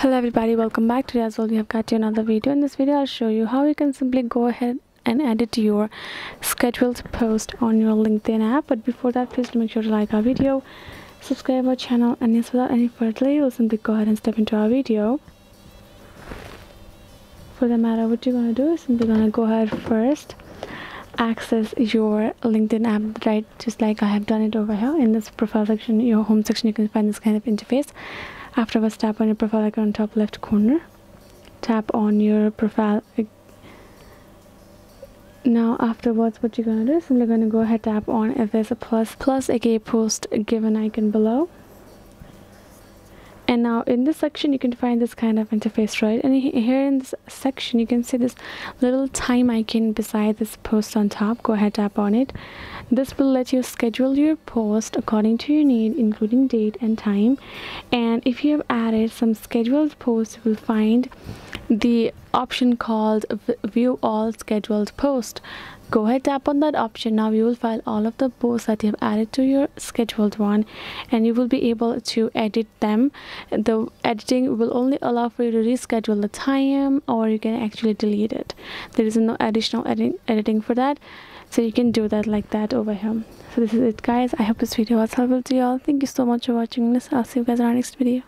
hello everybody. Welcome back. Today as well we have got you another video. In this video i'll show you how you can simply go ahead and edit your scheduled post on your linkedin app. But before that please do make sure to like our video subscribe our channel and yes without any further delay we'll simply go ahead and step into our video. For the matter what you're going to do is simply going to go ahead first access your linkedin app right just like i have done it over here. In this profile section your home section you can find this kind of interface afterwards tap on your profile icon on top left corner tap on your profile now afterwards what you're gonna do is simply gonna go ahead tap on if there's a plus plus aka post given icon below. And now in this section you can find this kind of interface right? And here in this section you can see this little time icon beside this post on top. Go ahead tap on it this will let you schedule your post according to your need including date and time. And if you have added some scheduled posts you will find the option called view all scheduled post go ahead tap on that option. Now you will find all of the posts that you have added to your scheduled one and you will be able to edit them. The editing will only allow for you to reschedule the time or you can actually delete it. There is no additional edit editing for that. So you can do that like that over here. So this is it guys. I hope this video was helpful to you all. Thank you so much for watching this. I'll see you guys in our next video